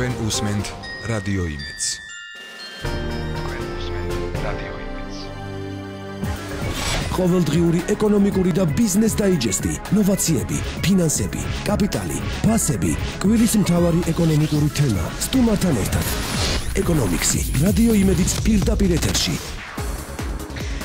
თქვენ უსმენთ რადიო იმედს თქვენ უსმენთ რადიო იმედს ყოველდღიური ეკონომიკური და ბიზნეს დაიჯესტი ნოვაციები ფინანსები კაპიტალი ფასები კვირის მთავარი ეკონომიკური თემა სტუმართან ერთად. ეკონომიკსი რადიო იმედიც პირდაპირ ეთერში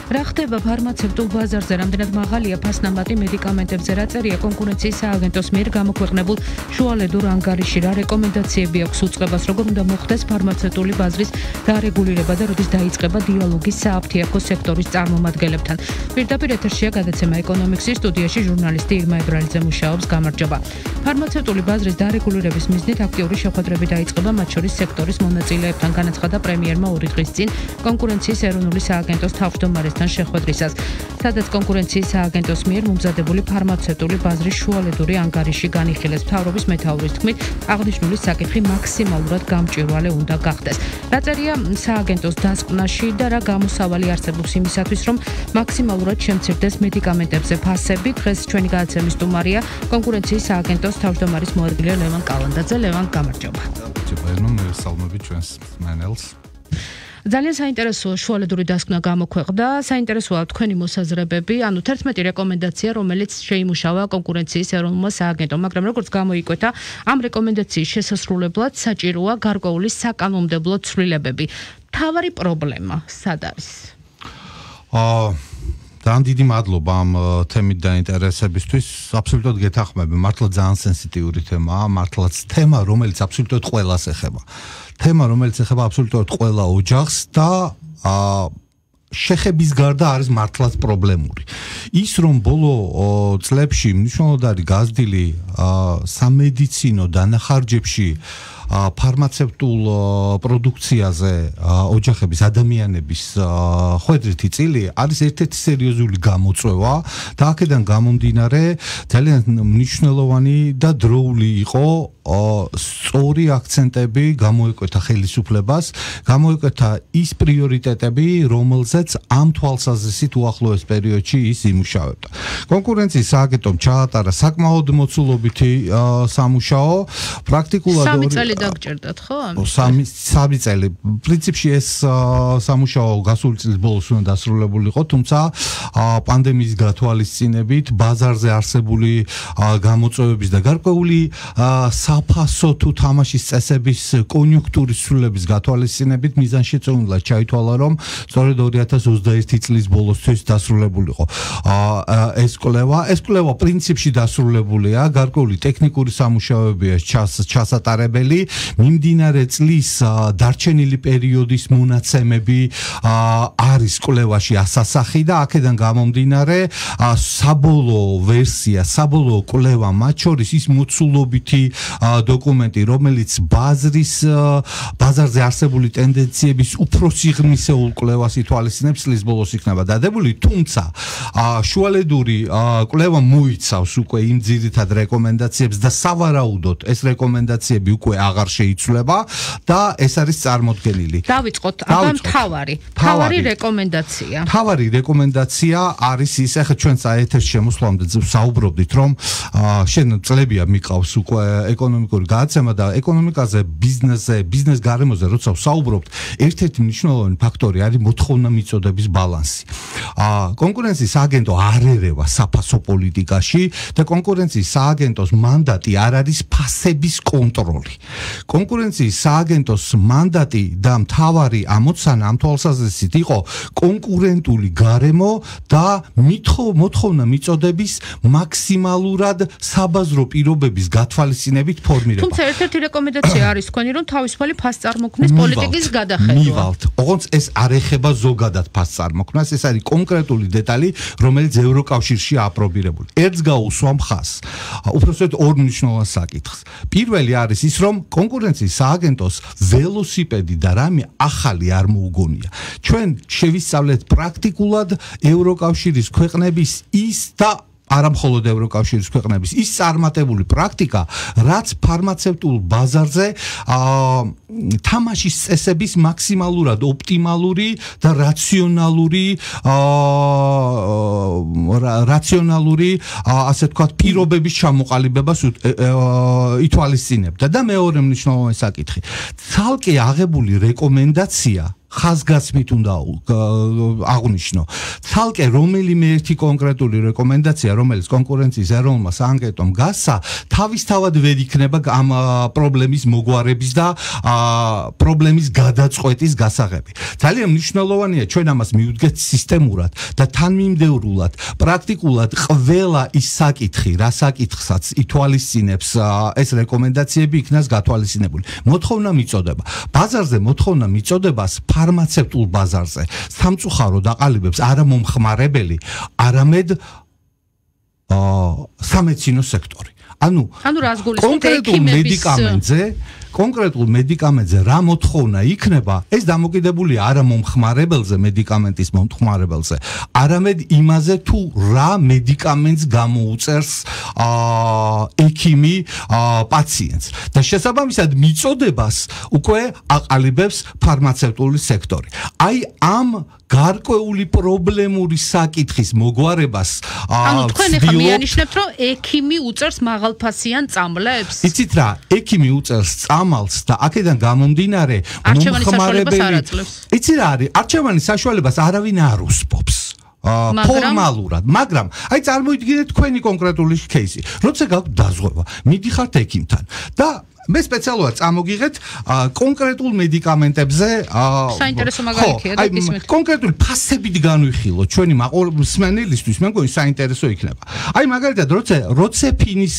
რა ხდება ფარმაცევტულ ბაზარზე? რამდენად მაღალია ფასნამატი მედიკამენტებზე? რა წერია კონკურენციის სააგენტოს მიერ გამოქვეყნებულ შუალედურ ანგარიში? რა რეკომენდაციები აქვს უწყებას როგორ უნდა მოხდეს ფარმაცევტული ბაზრის დარეგულირება და როდის დაიწყება დიალოგი სააფთიაქო სექტორის წარმომადგენლებთან? პირდაპირ ეთერშია გადაცემა ეკონომიკსის სტუდიაში ჟურნალისტი ირმა ებრალიძე მუშაობს გამარჯობა. ფარმაცევტული ბაზრის დარეგულირების მიზნით აქტიური შეხვედრები დაიწყება მათ შორის სექტორის მონაწილეებთან. განაცხადა პრემიერმა ორი დღის წინ კონკურენციის ეროვნული სააგენტოს თავმჯდომარე ministrთან შეხვედრისას, სადაც კონკურენციის სააგენტოს მიერ მომზადებული ფარმაცევტული ბაზრის შუალედური ანგარიში განიხილეს მთავრობის მეთაურის თქმით, აღნიშნული საკითხი მაქსიმალურად გამჭვირვალე უნდა გახდეს. რაწერია სააგენტოს დასკვნაში და რა გამოსავალი არსებობს იმისათვის, რომ მაქსიმალურად შემცირდეს მედიკამენტებზე ფასები, დღეს ჩვენი გადაცემის სტუმარია კონკურენციის სააგენტოს თავმჯდომარის მოადგილე ლევან კალანდაძე. ლევან, გამარჯობა. გამარჯობა, ნუ მე ვსალმები ჩვენს მენელს. ძალიან საინტერესოა შუალედური დასკვნა გამოქვეყნდა. საინტერესოა თქვენი მოსაზრებები, ანუ 11 რეკომენდაცია, რომელიც შეიმუშავა კონკურენციის ეროვნულმა სააგენტომ, მაგრამ როგორც გამოიკვეთა, ამ რეკომენდაციის შესასრულებლად საჭიროა გარკვეული საკანონმდებლო ცვლილებები. თავარი პრობლემა სად არის? აა ძალიან დიდი მადლობა ამ თემით დაინტერესებისთვის. აბსოლუტურად გეთახმები, მართლა ძალიან სენსიტიური თემაა, მართლაც თემა, რომელიც აბსოლუტურად ყველას ეხება. თემა რომელიც ეხება აბსოლუტურად ყველა ოჯახს და აა შეხების გარდა არის მართლაც პრობლემური. ის რომ ბოლო წლებში მნიშვნელოვნად არის გაზრდილი სამედიცინო დანახარჯებში ფარმაცევტულ პროდუქციაზე ოჯახების ადამიანების ხვედრითი წილი არის ერთ-ერთი სერიოზული გამოწვევა და აქედან გამომდინარე ძალიან მნიშვნელოვანი და დროული იყო სწორი აქცენტები გამოიკვეთა ხელისუფლებას, გამოიკვეთა ის პრიორიტეტები, რომელზეც ამ თვალსაზრისით უახლოეს პერიოდში ის იმუშავებდა. კონკურენციის სააგენტომ ჩაატარა საკმაოდ მოცულობითი სამუშაო, პრაქტიკულად სამი წელი დაგჭერდათ, ხო? სამი სამი წელი. პრინციპში ეს სამუშაო გასული წლის ბოლოს უნდა დასრულებულიყო, თუმცა პანდემიის გათვალისწინებით ბაზარზე არსებული გამოწვევების და გარკვეული სა საფასო თუ თამაშის წესების კონიუნქტურის სრულების გათვალისწინებით მიზანშეწონილად ჩაითვალა, რომ სწორედ 2021 წლის ბოლოსთვის დასრულებულიყო ეს კვლევა. ეს კვლევა პრინციპში დასრულებულია, გარკვეული ტექნიკური სამუშაოებია ჩასატარებელი. მიმდინარე წლის დარჩენილი პერიოდის მონაცემები არის კვლევაში ასასახი და აქედან გამომდინარე საბოლოო ვერსია, საბოლოო კვლევა მათ შორის ის მოცულობითი დოკუმენტი, რომელიც ბაზრის ბაზარზე არსებული ტენდენციების უფრო სიღრმისეულ კვლევას ითვალისწინებს წლის ბოლოს იქნება დადებული, თუმცა შუალედური კვლევა მოიცავს უკვე იმ ძირითად რეკომენდაციებს და სავარაუდოდ ეს რეკომენდაციები უკვე აღარ შეიცვლება და ეს არის წარმოქმნილი. დავიწყოთ აბა მთავარი, მთავარი რეკომენდაცია. მთავარი რეკომენდაცია არის ის, ახლა ჩვენ საერთოდ შემოსვლამდე საუბრობდით, რომ შენ წლებია მიყავს უკვე ეკონომიკური გადაცემა და ეკონომიკაზე, ბიზნესზე, ბიზნეს გარემოზე როცა საუბრობთ, ერთ-ერთი მნიშვნელოვანი ფაქტორი არის მოთხოვნა მიწოდების ბალანსი. აა კონკურენციის სააგენტო არ ერევა საფასო პოლიტიკაში და კონკურენციის სააგენტოს მანდატი არ არის ფასების კონტროლი. კონკურენციის სააგენტოს მანდატი და მთავარი ამოცანა ამ თვალსაზრისით იყო კონკურენტული გარემო და მოთხოვნა მიწოდების მაქსიმალურად საბაზრო პირობების გათვალისწინებით ფორმირება. თუმცა ერთ-ერთი რეკომენდაცია არის თქვენი რომ თავისუფალი ფასწარმოქმნის პოლიტიკის გადახედვა. მივალთ. ოღონდ ეს არ ეხება ზოგადად ფასწარმოქმნას, ეს არის კონკრეტული დეტალი, რომელიც ევროკავშირში აპრობირებული. ერთს გაუსვამ ხას. უბრალოდ ორ მნიშვნელოვან საკითხს. პირველი არის ის, რომ კონკურენციის სააგენტოს ველოსიპედი და რამე ახალი არ მოუგონია. ჩვენ შევისწავლეთ პრაქტიკულად ევროკავშირის ქვეყნების ის და არამხოლოდ ევროკავშირის ქვეყნების ის წარმატებული პრაქტიკა, რაც ფარმაცევტულ ბაზარზე აა თამაშის წესების მაქსიმალურად ოპტიმალური და რაციონალური აა რაციონალური ასე თქვა პირობების ჩამოყალიბებას ითვალისწინებდა და მეორე მნიშვნელოვანი საკითხი. ცალკე აღებული რეკომენდაცია ხაზგასმით უნდა აღნიშნო. თალკე რომელიმე ერთი კონკრეტული რეკომენდაცია, რომელიც კონკურენციის ეროვნულმა საანკეტომ გასა, თავისთავად ვერ იქნება ამ პრობლემის მოგვარების და პრობლემის გადაწყვეტის გასაღები. ძალიან მნიშვნელოვანია ჩვენ ამას მიუძგეთ სისტემურად და თანმიმდევრულად, პრაქტიკულად ყველა ის საკითხი, რა საკითხსაც ითვალისწინებს ეს რეკომენდაციები იქნას გათვალისწინებული. მოთხოვნა მიწოდება. ბაზარზე მოთხოვნა მიწოდებას ფარმაცევტულ ბაზარზე სამწუხარო დაყალიბებს არა მომხმარებელი, არამედ აა სამეცინო სექტორი. ანუ ანუ რას გულისხმობთ კონკრეტულ მედიკამენტზე კონკრეტულ მედიკამენტზე რა მოთხოვნა იქნება, ეს დამოკიდებულია არა მომხმარებელზე, მედიკამენტის მომხმარებელზე, არამედ იმაზე თუ რა მედიკამენტს გამოუწერს აა ექიმი პაციენტს. და შესაბამისად მიწოდებას უკვე აყალიბებს ფარმაცევტული სექტორი. აი ამ გარკვეული პრობლემური საკითხის მოგვარებას ანუ თქვენ ახლა მიანიშნებთ რომ ექიმი უწერს მაღალფასიან წამლებს. იცით რა ექიმი უწერს წამალს და აქედან გამომდინარე მომხმარებელი იცი რა არის არჩევანის საშუალებას არავინ არ უსპობს. ფორმალურად, მაგრამ აი წარმოიდგინეთ თქვენი კონკრეტული кейსი, როცა გაქვთ დაზღვევა, მიდიხართ ექიმთან და მე სპეციალურად წამოგიღეთ კონკრეტულ მედიკამენტებზე საინტერესო მაგალითია და ისმეთ კონკრეტული ფასებით განვიხილო ჩვენი მსმენელისთვის მე მგონი საინტერესო იქნება. აი მაგალითად როცა როცეფინის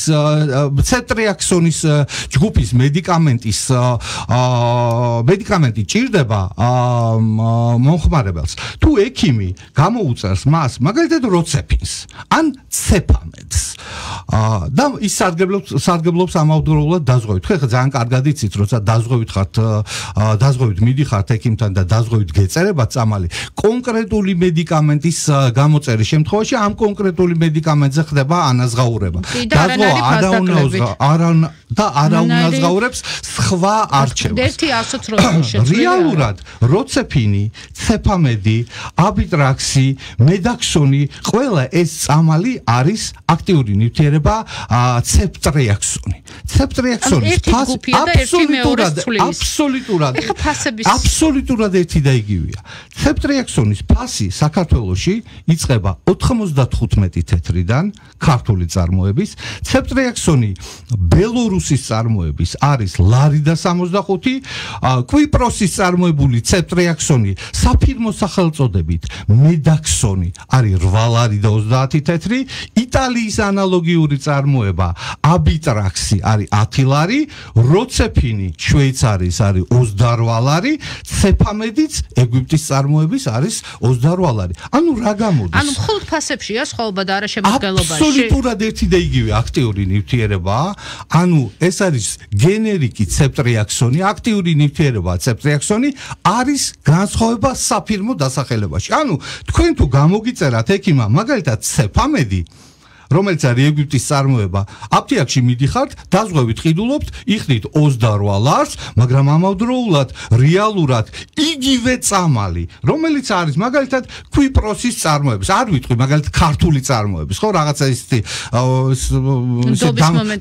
ცეტრიაქსონის ჯგუფის მედიკამენტის მედიკამენტი ჭირდება მომხმარებელს თუ ექიმი გამოუწევს მას მაგალითად როცეფინს ან ცეფამედს და ის სარგებლობს სარგებლობს ამავდროულად დაზღვევით ხე ძალიან კარგად იცით, როცა დაზღვევით ხართ, დაზღვევით მიდიხართ ექიმთან და დაზღვევით გეწერებათ წამალი, კონკრეტული მედიკამენტის გამოწერის შემთხვევაში ამ კონკრეტული მედიკამენტზე ხდება ანაზღაურება. დაზღვა არაუნაზღა არან და არაუნაზღაურებს სხვა არჩევას. ერთი 100 როცა შეძლია. რეალურად როცეფინი, ცეფამედი, აბიტრაქსი, მედაქსონი, ყველა ეს წამალი არის აქტიური ნივთიერება ცეპტრიაქსონი. ცეპტრიაქსონის ფასი აბსოლუტურად აბსოლუტურად ეხა ფასების აბსოლუტურად ერთი და იგივეა. ცეპტრიაქსონის ფასი საქართველოში იწყება 95 თეთრიდან ქართული წარმოების, ცეპტრიაქსონი ბელორუსის წარმოების არის ლარი და 65, კვიპროსის წარმოებული ცეპტრიაქსონი საფირმო სახელწოდებით მედაქსონი არის 8 ლარი და 30 თეთრი, იტალიის ანალოგიური წარმოება აბიტრაქსი არის 10 ლარი, როცეფინი შვეიცარიის არის 28 ლარი, ცეფამედიც ეგვიპტის წარმოების არის 28 ლარი. ანუ რა გამოდის? ანუ მხოლოდ ფასებშია სხვაობა და არა შემოქმედებაში. აბსოლუტურად ერთი და იგივე აქტიური ნივთიერებაა. ანუ ეს არის გენერიკი ცეპტრიაქსონი, აქტიური ნივთიერება ცეპტრიაქსონი არის განსხვავება საფირმო დასახელებაში. ანუ თქვენ თუ გამოგიწერათ ექიმა მაგალითად ცეფამედი რომელიც არის ეგვიპტის წარმოება. აფთიაქში მიდიხართ, დაზღვევით ყიდულობთ, იხდით 28 ლარს, მაგრამ ამავდროულად რეალურად იგივე წამალი, რომელიც არის მაგალითად კვიპროსის წარმოების. არ ვიტყვი მაგალითად ქართული წარმოების, ხო, რაღაცა ისეთი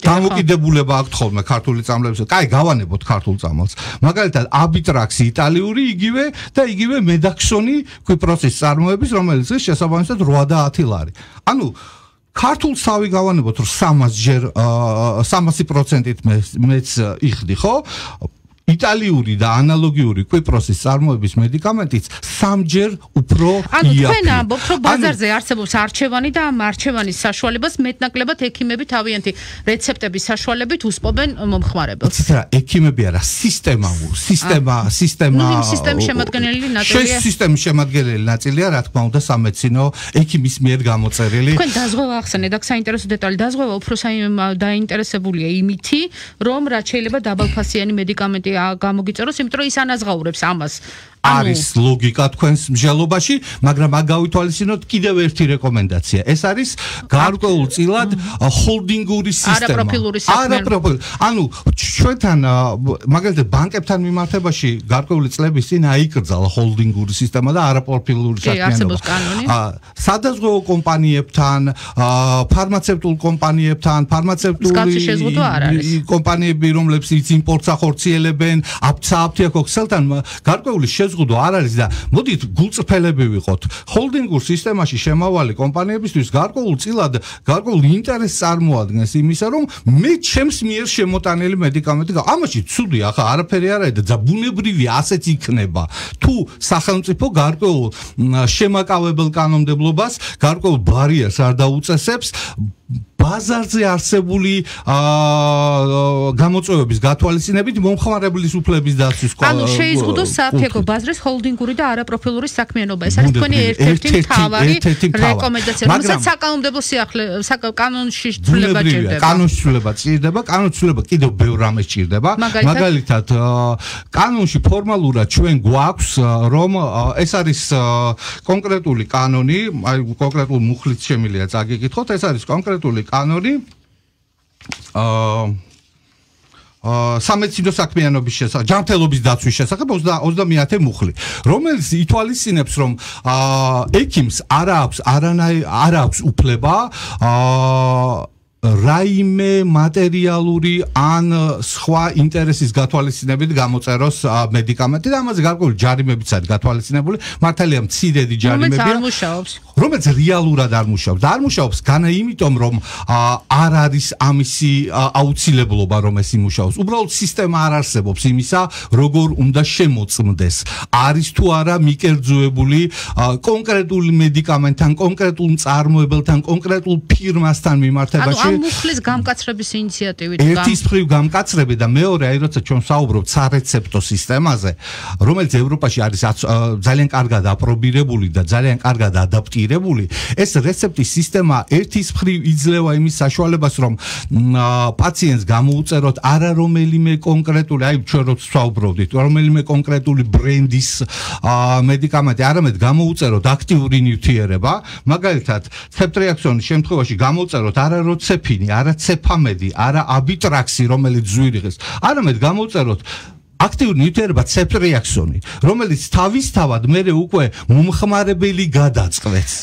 დამოკიდებულება აქვს ხოლმე ქართული წამლების. კაი, გავანებოთ ქართულ წამალს. მაგალითად აბიტრაქსი იტალიური იგივე და იგივე მედაქსონი კვიპროსის წარმოების, რომელიც შესაბამისად 8 და 10 ლარი. ანუ ქართულ სავი გავანებოთ რომ 300 ჯერ 300%-ით მეც იხდი ხო იტალიური და ანალოგიური კვიპროსის წარმოების მედიკამენტიც სამჯერ უფრო იაფი. ანუ თქვენ ამბობთ, რომ ბაზარზე არსებობს არჩევანი და ამ არჩევანის საშუალებას მეტნაკლებად ექიმები თავიანთი რეცეპტების საშუალებით უსპობენ მომხმარებელს. რა, ექიმები არა, სისტემა, სისტემა, სისტემა. ნუ იმ სისტემის შემადგენელი ნაწილია. შენ სისტემის შემადგენელი ნაწილია, რა თქმა უნდა, სამეცინო ექიმის მიერ გამოწერილი. თქვენ დაზღვევა ახსენეთ, აქ საინტერესო დეტალი დაზღვევა უფრო დაინტერესებულია იმითი, რომ რაც შეიძლება დაბალფასიანი მედიკამენტი გამოგიწეროს, იმიტომ რომ ის ანაზღაურებს ამას. არის ლოგიკა თქვენს მსჯელობაში, მაგრამ მაგ გავითვალისწინოთ კიდევ ერთი რეკომენდაცია. ეს არის გარკვეულწილად ჰოლდინგური სისტემა. არაპროფილური საქმე. არაპროფილ. ანუ ჩვენთან მაგალითად ბანკებთან მიმართებაში გარკვეული წლების წინ აიკრძალა ჰოლდინგური სისტემა და არაპროფილური საქმიანობა. სადაზღვეო კომპანიებთან, ფარმაცევტულ კომპანიებთან, ფარმაცევტული კომპანიები, რომლებიც იმპორტს ახორციელებენ, აფცაფთიაქო ქსელთან გარკვეული შეზღუდვა არ არის და მოდით გულწრფელები ვიყოთ. ჰოლდინგურ სისტემაში შემავალი კომპანიებისთვის გარკვეულ წილად გარკვეულ ინტერესს წარმოადგენს იმისა, რომ მე ჩემს მიერ შემოტანილი მედიკამენტი და ამაში ცუდი ახლა არაფერი არ არის და ბუნებრივი ასეც იქნება. თუ სახელმწიფო გარკვეულ შემაკავებელ კანონმდებლობას, გარკვეულ ბარიერს არ დაუწესებს, ბაზარზე არსებული აა გამოწვევების გათვალისწინებით მომხმარებლის უფლების დაცვის ყველა ანუ შეიზღუდოს საფიაქო ბაზრის ჰოლდინგური და არაპროფილური საქმიანობა. ეს არის თქვენი ერთ-ერთი მთავარი რეკომენდაცია. რომელსაც საკანონმდებლო სიახლე საკანონში ცვლილება ჭირდება. კანონში ცვლილება ჭირდება კანონში ცვლილება კიდევ ბევრ რამეს ჭირდება. მაგალითად? კანონში ფორმალურად ჩვენ გვაქვს რომ ეს არის კონკრეტული კანონი აი კონკრეტულ მუხლით შემილია წაგიკითხოთ. ეს არის კონკრეტული კანონი აა სამედიცინო საქმიანობის შესახებ, ჯანმრთელობის დაცვის შესახებ 20-30 მუხლი, რომელიც ითვალისწინებს, რომ აა ექიმს არ აქვს არანაი არ აქვს უფლება აა რაიმე მატერიალური ან სხვა ინტერესის გათვალისწინებით გამოწეროს მედიკამენტი და ამაზე გარკვეული ჯარიმებიც არის გათვალისწინებული. მართალია მცირედი ჯარიმებია რომელიც რეალურად არ მუშაობს. არ მუშაობს განა იმიტომ რომ არ არის ამისი აუცილებლობა რომ ეს იმუშაოს. უბრალოდ სისტემა არ არსებობს იმისა როგორ უნდა შემოწმდეს. არის თუ არა მიკერძოებული კონკრეტული მედიკამენტთან კონკრეტულ მწარმოებელთან კონკრეტულ ფირმასთან მიმართებაში მუხლის გამკაცრების ინიციატივით ერთის მხრივ გამკაცრები და მეორე აი როცა ჩვენ საუბრობთ სარეცეპტო სისტემაზე რომელიც ევროპაში არის ძალიან კარგად აპრობირებული და ძალიან კარგად ადაპტირებული ეს რეცეპტის სისტემა ერთის მხრივ იძლევა იმის საშუალებას რომ პაციენტს გამოუწეროთ არა რომელიმე კონკრეტული აი ჩვენ როცა საუბრობდით რომელიმე კონკრეტული ბრენდის მედიკამენტი არამედ გამოუწეროთ აქტიური ნივთიერება მაგალითად ცეპტრიაქსონის შემთხვევაში გამოუწეროთ არა როცე ცეფინი, არა ცეფამედი, არა აბიტრაქსი, რომელიც ზვირიღეს. არამედ გამოწეროთ აქტიური ნიუტერება ცეფრიაქსონი, რომელიც თავისთავად მე უკვე მომხმარებელი გადაწყვეტს,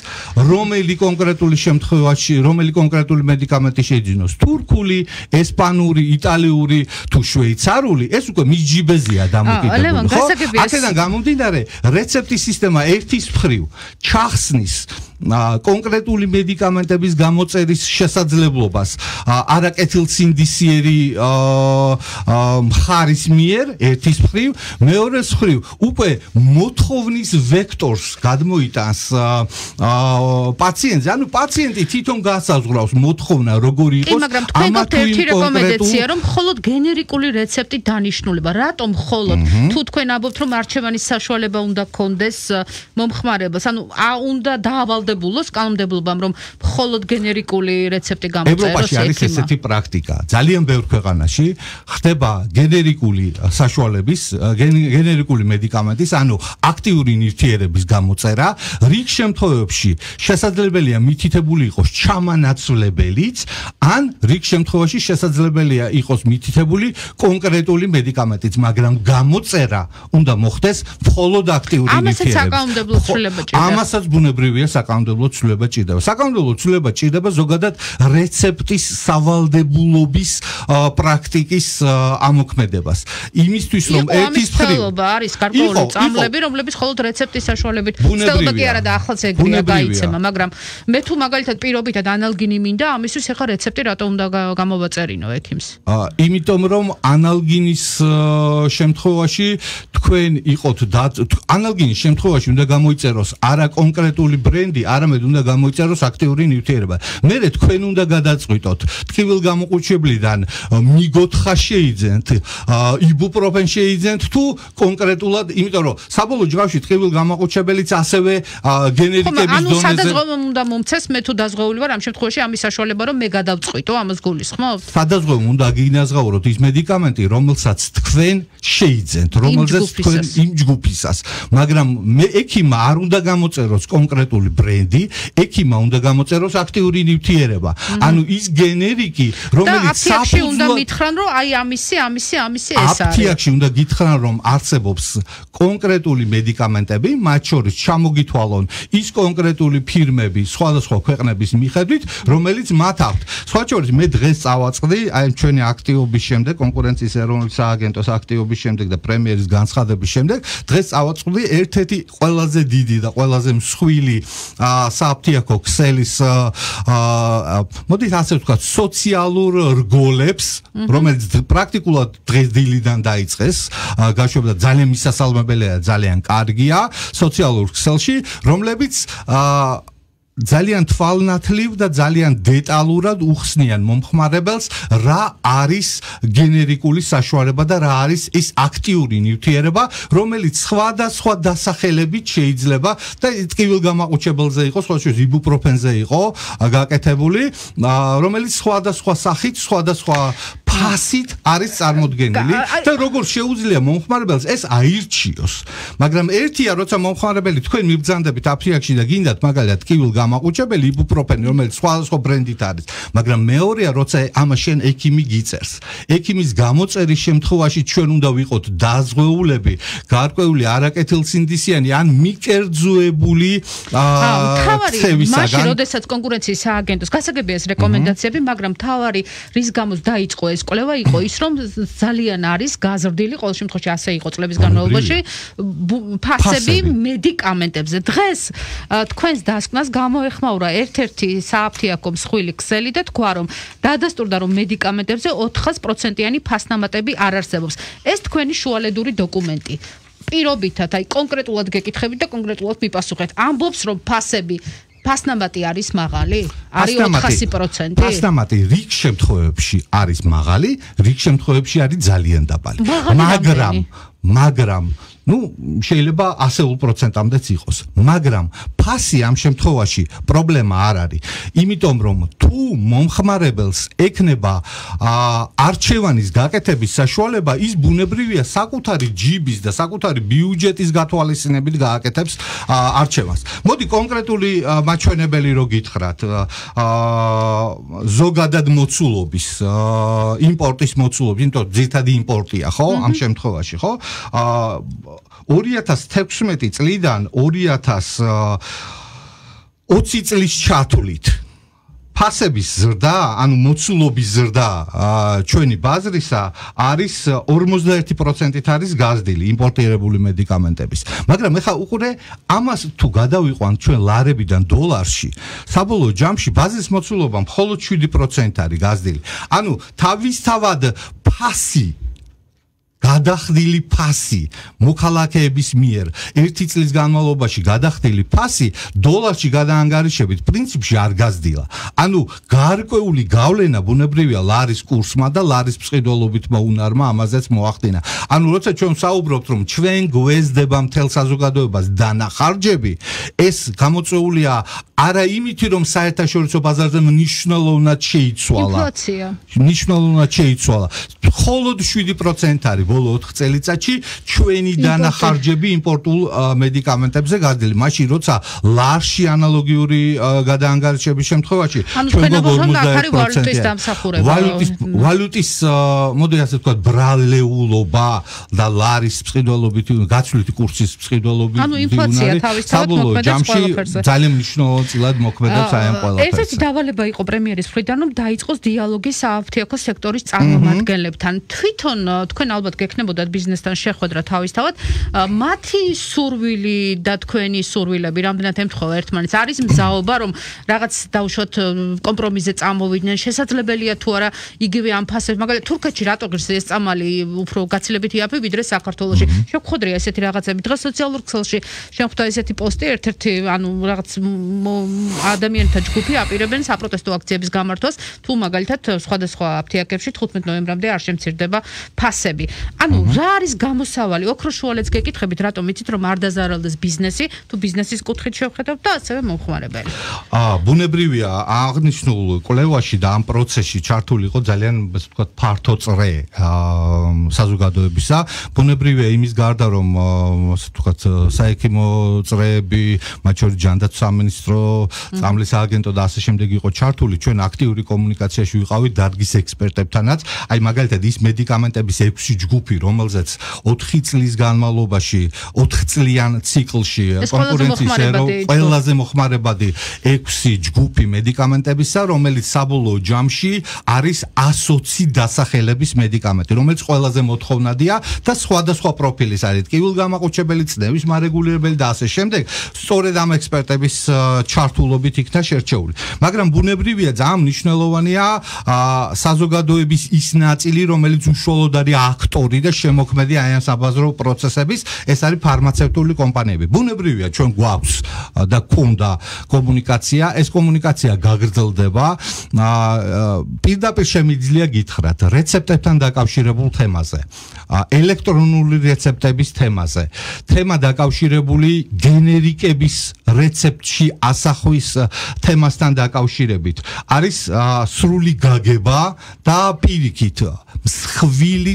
რომელი კონკრეტული შემთხვევაში, რომელი კონკრეტული მედიკამენტი შეიძინოს, თურქული, ესპანური, იტალიური თუ შვეიცარიული, ეს უკვე მის ჯიბეზეა დამოკიდებული, ხო? აქედან გამომდინარე, რეცეპტის სისტემა ერთის მხრივ ჩახსნის კონკრეტული მედიკამენტების გამოწერის შესაძლებლობას. არაკეთილსინდისიერი მხარის მიერ ერთის მხრივ მეორეს მხრივ უკვე მოთხოვნის ვექტორს გადმოიტანს პაციენტზე. ანუ პაციენტი თვითონ გასაზღვრავს მოთხოვნა როგორი იყოს მაგრამ თქვენ გქონთ ერთი რეკომენდაცია რომ მხოლოდ გენერიკული რეცეპტი დანიშნულება. რატომ მხოლოდ? თუ თქვენ ამბობთ რომ არჩევანის საშუალება უნდა გქონდეს მომხმარებელს ანუ უნდა დაავალდე კანონმდებლოს კანონმდებლობამ რომ მხოლოდ გენერიკული რეცეპტი გამოწეროს ევროპაში არის ესეთი პრაქტიკა. ძალიან ბევრ ქვეყანაში ხდება გენერიკული საშუალების გენერიკული მედიკამენტის ანუ აქტიური ნივთიერების გამოწერა რიგ შემთხვევებში შესაძლებელია მითითებული იყოს ჩამანაცვლებელიც ან რიგ შემთხვევაში შესაძლებელია იყოს მითითებული კონკრეტული მედიკამენტიც მაგრამ გამოწერა უნდა მოხდეს მხოლოდ აქტიური ნივთიერების. ამასაც საკანონმდებლო ცვლილება ჭირდება ამასაც ბუნებრივია საკანონმდებლო საკანონმდებლო ცვლილება ჭირდება. საკანონმდებლო ცვლილება ჭირდება ზოგადად რეცეპტის სავალდებულობის პრაქტიკის ამოქმედებას. იმისთვის რომ ერთის მხრივ არის გარკვეული წამლები, რომლებიც მხოლოდ რეცეპტის საშუალებით ცვლილება კი არა და ახლაც ეგრეა გაიცემა, მაგრამ მე თუ მაგალითად პირობითად ანალგინი მინდა, ამისთვის ახლა რეცეპტი რატო უნდა გამოვაწერინო ექიმს? აა, იმიტომ რომ ანალგინის შემთხვევაში თქვენ იყოთ ანალგინის შემთხვევაში უნდა გამოიწეროს არა კონკრეტული ბრენდი, არამედ უნდა გამოიწეროს აქტიური ნივთიერება. მე თქვენ უნდა გადაწყვიტოთ. ტკივილ გამოყუჩებლიდან მიგოთ ხა შეიძენთ იბუპროფენ შეიძენთ თუ კონკრეტულად იმიტომ რომ საბოლოო ჯგავში ტკივილ გამოყუჩებელიც ასევე გენერიკების დონეზე ანუ სადაზღვევო უნდა მომცეს მე თუ დაზღვეული ვარ ამ შემთხვევაში ამის საშუალება რომ მე გადავწყვიტო ამას გულისხმობ სადაზღვევო უნდა გინაზღაუროთ ის მედიკამენტი რომელსაც თქვენ შეიძენთ რომელზეც თქვენ იმ ჯგუფისას. მაგრამ მე ექიმა არ უნდა გამოწეროს კონკრეტული ბრენდი ექიმა უნდა გამოწეროს აქტიური ნივთიერება. ანუ ის გენერიკი რომელიც საფუძვლად უნდა მითხრან რომ აი ამისი ამისი ამისი ეს არის. აფთიაქში უნდა გითხრან რომ არსებობს კონკრეტული მედიკამენტები მათ შორის ჩამოგითვალონ ის კონკრეტული ფირმები სხვადასხვა ქვეყნების მიხედვით რომელიც მათ აქვთ. სხვა შორის მე დღეს წავაწყდი აი ჩვენი აქტიობის შემდეგ კონკურენციის ეროვნული სააგენტოს აქტიობის შემდეგ და პრემიერის განცხადების შემდეგ დღეს წავაწყდი ერთ-ერთი ყველაზე დიდი და ყველაზე მსხვილი საფთიაქო ქსელის მოდით ასე ვთქვა სოციალურ რგოლებს რომელიც პრაქტიკულად დღეს დილიდან დაიწყეს გაშვება ძალიან მისასალმებელია ძალიან კარგია სოციალურ ქსელში რომლებიც ძალიან თვალნათლივ და ძალიან დეტალურად უხსნიან მომხმარებელს რა არის გენერიკული საშუალება და რა არის ის აქტიური ნივთიერება რომელიც სხვადასხვა დასახელებით შეიძლება და ტკივილ გამაყუჩებელზე იყოს სხვა შეიძლება იბუპროფენზე იყო გაკეთებული რომელიც სხვადასხვა სახით სხვადასხვა ფასით არის წარმოდგენილი და როგორ შეუძლია მომხმარებელს ეს აირჩიოს. მაგრამ ერთია როცა მომხმარებელი თქვენ მიბძანდებით აფრიაკში და გინდათ მაგალითად ტკივილ გამაყუჩებელი იბუპროფენი რომელიც სხვადასხვა ბრენდით არის. მაგრამ მეორეა როცა ამა შენ ექიმი გიწერს. ექიმის გამოწერის შემთხვევაში ჩვენ უნდა ვიყოთ დაზღვეულები გარკვეული არაკეთილსინდისიანი ან მიკერძუებული თავარი მაშინ როდესაც კონკურენციის სააგენტოს გასაგებია ეს რეკომენდაციები მაგრამ თავარი რის გამოც დაიწყო ეს კვლევა იყო ის რომ ძალიან არის გაზრდილი ყოველ შემთხვევაში ასე იყო წლების განმავლობაში ფასები მედიკამენტებზე. დღეს თქვენს დასკვნას გამ გამოეხმაურა ერთ-ერთი სააფთიაქო მსხვილი ქსელი და თქვა რომ დადასტურდა რომ მედიკამენტებზე 400%-იანი ფასნამატები არ არსებობს. ეს თქვენი შუალედური დოკუმენტი. პირობითად, აი კონკრეტულად გეკითხებით და კონკრეტულად მიპასუხეთ. ამბობს რომ ფასები ფასნამატი არის მაღალი? არის 400%? ფასნამატი რიგ შემთხვევებში არის მაღალი, რიგ შემთხვევებში არის ძალიან დაბალი. მაგრამ მაგრამ ну შეიძლება ასეულ პროცენტამდეც იყოს მაგრამ ფასი ამ შემთხვევაში პრობლემა არ არის. იმიტომ რომ თუ მომხმარებელს ექნება არჩევანის გაკეთების საშუალება ის ბუნებრივია საკუთარი ჯიბის და საკუთარი ბიუჯეტის გათვალისწინებით გააკეთებს არჩევანს. მოდი კონკრეტული მაჩვენებელი რო გითხრათ ზოგადად მოცულობის იმპორტის მოცულობის იმიტომ ძირთადი იმპორტია ხო ამ შემთხვევაში ხო 2016 წლიდან 2020 წლის ჩათვლით ფასების ზრდა, ანუ მოცულობის ზრდა ჩვენი ბაზრისა არის 51%-ით არის გაზრდილი იმპორტირებული მედიკამენტების. მაგრამ ეხა უყურე ამას თუ გადავიყვან ჩვენ ლარებიდან დოლარში, საბოლოო ჯამში ბაზრის მოცულობა მხოლოდ 7% არის გაზრდილი. ანუ თავისთავად ფასი გადახდილი ფასი მოქალაქეების მიერ ერთი წლის განმავლობაში გადახდილი ფასი დოლარში გადაანგარიშებით პრინციპში არ გაზრდილა. ანუ გარკვეული გავლენა ბუნებრივია ლარის კურსმა და ლარის ფსყიდველობით მოუნარმა ამაზეც მოახდინა. ანუ როცა ჩვენ საუბრობთ რომ ჩვენ გვეზდება მთელ საზოგადოებას დანახარჯები, ეს გამოწვეულია არა იმითი რომ საერთაშორისო ბაზარზე მნიშვნელოვნად შეიცვალა. ინფლაცია. მნიშვნელოვნად შეიცვალა. მხოლოდ 7% არის ბოლო 4 წელიწადში ჩვენი დანახარჯები იმპორტულ მედიკამენტებზე გადილი. მაშინ როცა ლარში ანალოგიური გადაანგარიშების შემთხვევაში ჩვენ გვაქვს 50% ვალუტის ვალუტის მოდი ასე ვთქვათ ბრალეულობა და ლარის ფსყიდველობით გაცვლითი კურსის ფსყიდველობით ანუ ინფლაცია თავისთავად მოქმედებს ყველაფერზე. ძალიან მნიშვნელოვნად მოქმედებს აი ამ ყველაფერზე. ერთ-ერთი დავალება იყო პრემიერის მხრიდან რომ დაიწყოს დიალოგი სააფთიაქო სექტორის წარმომადგენლებთან. თვითონ თქვენ ალბათ გექნებოდათ ბიზნესთან შეხვედრა თავისთავად. მათი სურვილი და თქვენი სურვილები რამდენად ემთხვევა ერთმანეთს? არის მზაობა რომ რაღაც დავუშვათ კომპრომისზე წამოვიდნენ? შესაძლებელია თუ არა იგივე ამ ფასებს? მაგალითად თურქეთში რატო ღირს ეს წამალი უფრო გაცილებით იაფი ვიდრე საქართველოში. შეგხვდრია ესეთი რაღაცები. დღეს სოციალურ ქსელში შეხვდა ესეთი პოსტი ერთ-ერთი ანუ რაღაც ადამიანთა ჯგუფი აპირებენ საპროტესტო აქციების გამართვას. თუ მაგალითად სხვადასხვა აფთიაქებში 15 ნოემბრამდე არ შემცირდება ფასები. ანუ რა არის გამოსავალი? ოქროშუალედს გეკითხებით, რატომ იცით რომ არ დაზარალდეს ბიზნესი, თუ ბიზნესის კუთხით შევხედავ და ასევე მომხმარებელი. აა ბუნებრივია აღნიშნულ კვლევაში და ამ პროცესში ჩართული იყო ძალიან ასე ვთქვათ ფართო წრე აა საზოგადოებისა. ბუნებრივია იმის გარდა რომ ასე ვთქვათ საექიმო წრეები, მათ შორის ჯანდაცვის სამინისტრო, წამლის სააგენტო და ასე შემდეგ იყო ჩართული, ჩვენ აქტიური კომუნიკაციაში ვიყავით დარგის ექსპერტებთანაც. აი მაგალითად ის მედიკამენტების 6 ჯგუფი, რომელზეც 4 წლის განმავლობაში 4 წლიან ციკლში კონკურენციის ერო ყველაზე მოხმარებადი 6 ჯგუფი მედიკამენტებისა, რომელიც საბოლოო ჯამში არის 120 დასახელების მედიკამენტი, რომელიც ყველაზე მოთხოვნადია და სხვადასხვა პროფილის არის. ტკივილგამაყუჩებელი წნევის მარეგულირებელი და ასე შემდეგ. სწორედ ამ ექსპერტების ჩართულობით იქნა შერჩეული. მაგრამ ბუნებრივია ძალიან მნიშვნელოვანია საზოგადოების ის ნაწილი, რომელიც უშუალოდ არის აქტორი და შემოქმედი აი ამ საბაზრო პროცესების, ეს არის ფარმაცევტული კომპანიები. ბუნებრივია, ჩვენ გვაქვს და ქონდა კომუნიკაცია, ეს კომუნიკაცია გაგრძელდება. პირდაპირ შემიძლია გითხრათ რეცეპტებთან დაკავშირებულ თემაზე. ელექტრონული რეცეპტების თემაზე. თემა დაკავშირებული გენერიკების რეცეპტში ასახვის თემასთან დაკავშირებით. არის სრული გაგება და პირიქით მსხვილი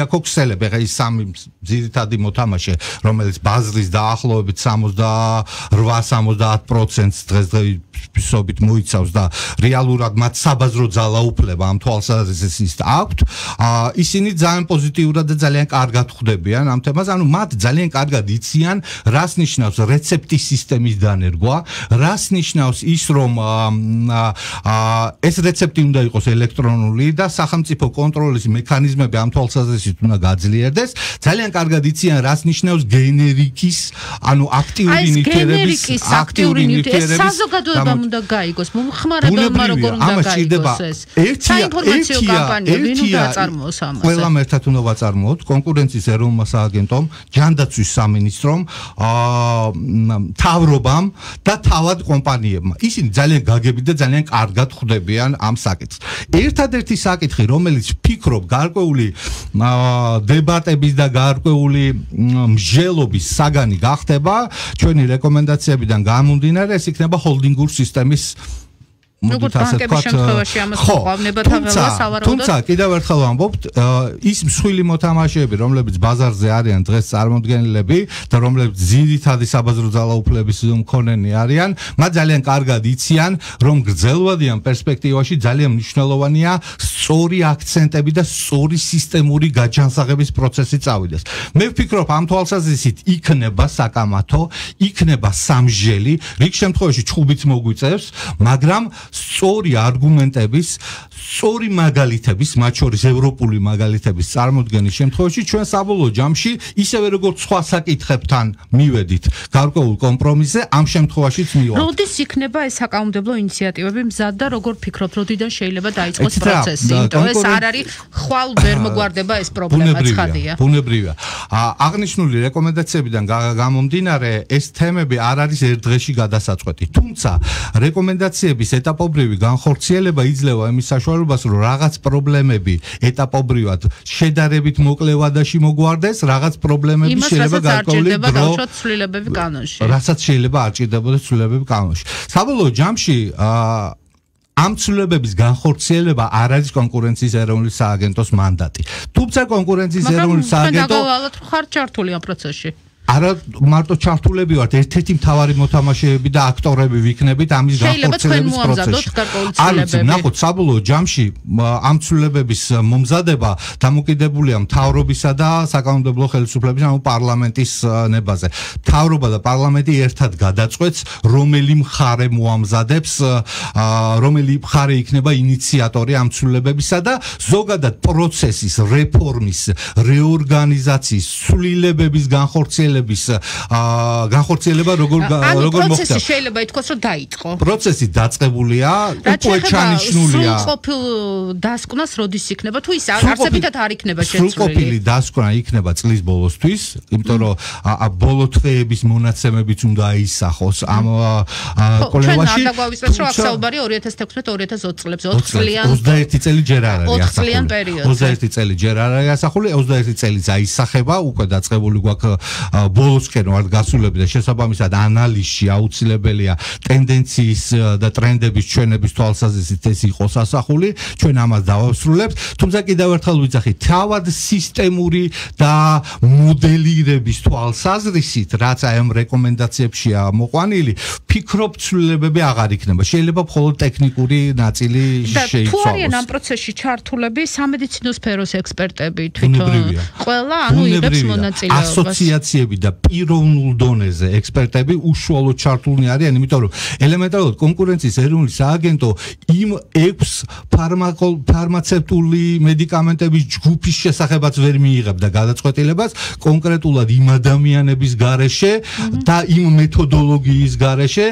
საფთიაქო ქსელები. ეხა ის სამი ძირითადი მოთამაშე, რომელიც ბაზრის დაახლოებით 68-70%-ს დღესდღეობით სობით მოიცავს და რეალურად მათ საბაზრო ძალაუფლება ამ თვალსაზრისით აქვთ, ისინი ძალიან პოზიტიურად და ძალიან კარგად ხვდებიან ამ თემას, ანუ მათ ძალიან კარგად იციან, რას ნიშნავს რეცეპტის სისტემის დანერგვა, რას ნიშნავს ის, რომ ეს რეცეპტი უნდა იყოს ელექტრონული და სახელმწიფო კონტროლის მექანიზმები ამ თვალსაზრისით უნდა გაძლიერდეს. ძალიან კარგად იციან, რას ნიშნავს გენერიკის, ანუ აქტიური ნივთიერების აქტიური ნივთიერების საზოგადოება უნდა გაიგოს, მომხმარებელმა როგორ უნდა გაიგოს ეს. საინფორმაციო კამპანია ვინ უნდა აწარმოოს ამას? ყველამ ერთად უნდა ვაწარმოოთ კონკურენციის ეროვნულმა სააგენტომ, ჯანდაცვის სამინისტრომ, აა თავრობამ და თავად კომპანიებმა. ისინი ძალიან გაგებით და ძალიან კარგად ხვდებიან ამ საკითხს. ერთადერთი საკითხი, რომელიც ფიქრობ გარკვეული დებატების და გარკვეული მსჯელობის საგანი გახდება, ჩვენი რეკომენდაციებიდან გამომდინარე, ეს იქნება ჰოლდინგურ სისტემის ასე ვთქვათ შემთხვევაში ამას ყვავნება თაველა სავარაუდოდ. თუმცა კიდევ ერთხელ ვამბობთ ის მსხვილი მოთამაშეები რომლებიც ბაზარზე არიან დღეს წარმოდგენილები და რომლებიც ძირითადი საბაზრო ძალაუფლების მქონენი არიან მათ ძალიან კარგად იციან რომ გრძელვადიან პერსპექტივაში ძალიან მნიშვნელოვანია სწორი აქცენტები და სწორი სისტემური გაჯანსაღების პროცესი წავიდეს. მე ვფიქრობ ამ თვალსაზრისით იქნება საკამათო იქნება სამჟელი რიგ შემთხვევაში ჩხუბიც მოგვიწევს მაგრამ სწორი არგუმენტების, სწორი მაგალითების, მათ შორის ევროპული მაგალითების წარმოქმნის შემთხვევაში ჩვენ საბოლოო ჯამში ისევე როგორც სხვა საკითხებთან მივედით გარკვეულ კომპრომისზე, ამ შემთხვევაშიც მივავალთ. როდის იქნება ეს საკანონმდებლო ინიციატივები მზად და როგორ ფიქრობთ, როდიდან შეიძლება დაიწყოს პროცესი? იმიტომ ეს არ არის ხვალ ვერ მოგვარდება ეს პრობლემა ცხადია. ბუნებრივია. აღნიშნული რეკომენდაციებიდან გამომდინარე, ეს თემები არ არის ერთ დღეში გადასაწყვეტი. თუმცა რეკომენდაციების ეტაპ ეტაპობრივი განხორციელება იძლევა იმის საშუალებას, რომ რაღაც პრობლემები ეტაპობრივად შედარებით მოკლე ვადაში მოგვარდეს, რაღაც პრობლემები შეიძლება გარკვეული დრო ცვლილებები კანონში. რასაც შეიძლება არ ჭირდებოდეს ცვლილებები კანონში. საბოლოო ჯამში აა ამ ცვლილებების განხორციელება არ არის კონკურენციის ეროვნული სააგენტოს მანდატი. თუმცა კონკურენციის ეროვნული სააგენტო მაგრამ გავალოთ ხარ ჩართული ამ პროცესში. არა მარტო ჩართულები ვართ ერთ-ერთი მთავარი მოთამაშეები და აქტორები ვიქნებით ამის განხორციელების პროცესში. არის ნახოთ საბოლოო ჯამში ამ ცვლილებების მომზადება დამოკიდებულია მთავრობისა და საკანონმდებლო ხელისუფლების ანუ პარლამენტის ნებაზე. მთავრობა და პარლამენტი ერთად გადაწყვეტს რომელი მხარე მოამზადებს რომელი მხარე იქნება ინიციატორი ამ ცვლილებებისა და ზოგადად პროცესის რეფორმის რეორგანიზაციის ცვლილებების განხორციელების განხორციელების განხორციელება როგორ როგორ მოხდა? პროცესი შეიძლება ითქვას, რომ დაიწყო. პროცესი დაწყებულია, უკვე ჩანიშნულია. სრულყოფილ დასკვნას როდის იქნება? თუ ის არცებითად არ იქნება შეცვლილი. სრულყოფილი დასკვნა იქნება წლის ბოლოსთვის, იმიტომ რომ ბოლო თვეების მონაცემებიც უნდა აისახოს ამ კოლევაში. ჩვენ არ დაგვავიწყდეს, რომ აქ საუბარი 2016-2020 წლებს 20 წლიან 21 წელი ჯერ არ არის 20 წლიან პერიოდზე. 21 წელი ჯერ არ არის ასახული, 21 წელი აისახება, უკვე დაწყებული გვაქვს ბოლოსკენ ვარ გასულები და შესაბამისად ანალიზში აუცილებელია ტენდენციის და ტრენდების ჩვენების თვალსაზრისით ეს იყოს ასახული, ჩვენ ამას დავასრულებთ, თუმცა კიდევ ერთხელ ვიძახი, თავად სისტემური და მოდელირების თვალსაზრისით, რაც აი ამ რეკომენდაციებშია მოყვანილი, ფიქრობ ცვლილებები აღარ იქნება. შეიძლება მხოლოდ ტექნიკური ნაწილი შეიცვალოს. თუ არიან ამ პროცესში ჩართულები სამედიცინო სფეროს ექსპერტები თვითონ ყველა ანუ იღებს მონაწილეობას. ასოციაციები და პიროვნულ დონეზე ექსპერტები უშუალოდ ჩართულნი არიან, იმიტომ რომ ელემენტარულად კონკურენციის ეროვნული სააგენტო იმ 6 ფარმაკოლ ფარმაცევტული მედიკამენტების ჯგუფის შესახებაც ვერ მიიღებდა გადაწყვეტილებას კონკრეტულად იმ ადამიანების გარეშე და იმ მეთოდოლოგიის გარეშე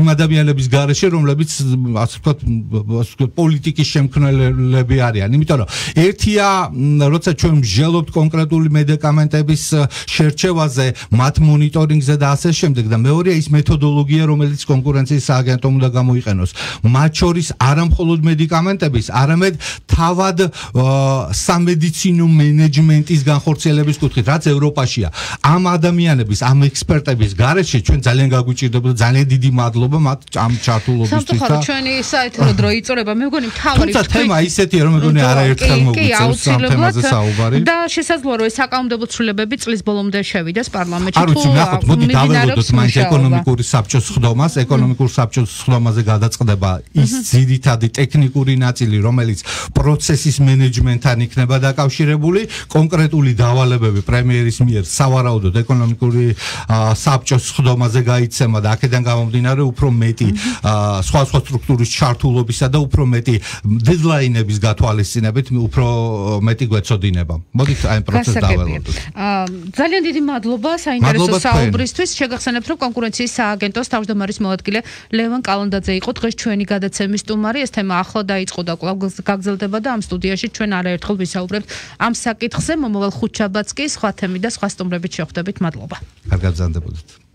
იმ ადამიანების გარეშე რომლებიც ასე ვთქვათ ასე ვთქვათ პოლიტიკის შემქმნელები არიან. იმიტომ რომ ერთია როცა ჩვენ ვჟელობთ კონკრეტული მედიკამენტების შერჩევაზე მათ მონიტორინგზე და ასე შემდეგ. და მეორეა ის მეთოდოლოგია რომელიც კონკურენციის სააგენტომ უნდა გამოიყენოს. მათ შორის არამხოლოდ მედიკამენტების არამედ თავად სამედიცინო მენეჯმენტის განხორციელების კუთხით რაც ევროპაშია. ამ ადამიანების ამ ექსპერტების გარეშე ჩვენ ძალიან გაგვიჭირდება ძალიან დიდი მადლობა მათ ამ ჩართულობისთვის და ჩვენი საერთო დრო იწურება მე მგონი თავი თუმცა თემა ისეთია რომ მე მგონი არაერთხელ მოგვიწევს ამ თემაზე საუბარი. და შესაძლოა რომ ეს საკანონმდებლო ცვლილებები წლის ბოლომდე შევიდეს პარლამენტში თუ არ ვიცი ნახოთ მოდი დაველოდოთ მაინც ეკონომიკური საბჭოს ხდომას. ეკონომიკურ საბჭოს ხდომაზე გადაწყდება ის ძირითადი ტექნიკური ნაწილი რომელიც პროცესის მენეჯმენტთან იქნება დაკავშირებული. კონკრეტული დავალებები პრემიერის მიერ სავარაუდოდ ეკონომიკური საბჭოს ხდომაზე გაიცემა და აქედან გამომდინარე უფრო მეტი სხვა სხვა სტრუქტურის ჩართულობისა და უფრო მეტი დედლაინების გათვალისწინებით უფრო მეტი გვეწოდინება. მოდით აი პროცესს დაველოდოთ. ძალიან დიდი მადლობა საინტერესო საუბრისთვის. შეგახსენებთ რომ კონკურენციის სააგენტოს თავმჯდომარის მოადგილე ლევან კალანდაძე იყო დღეს ჩვენი გადაცემის სტუმარი. ეს თემა ახლა დაიწყო და კვლავ გაგზელდება და ამ სტუდიაში ჩვენ არაერთხელ ვისაუბრებთ ამ საკითხზე. მომავალ ხუთშაბათს კი სხვა თემი და სხვა სტუმრებით შევხვდებით. მადლობა. კარგად ზანდებოდეთ.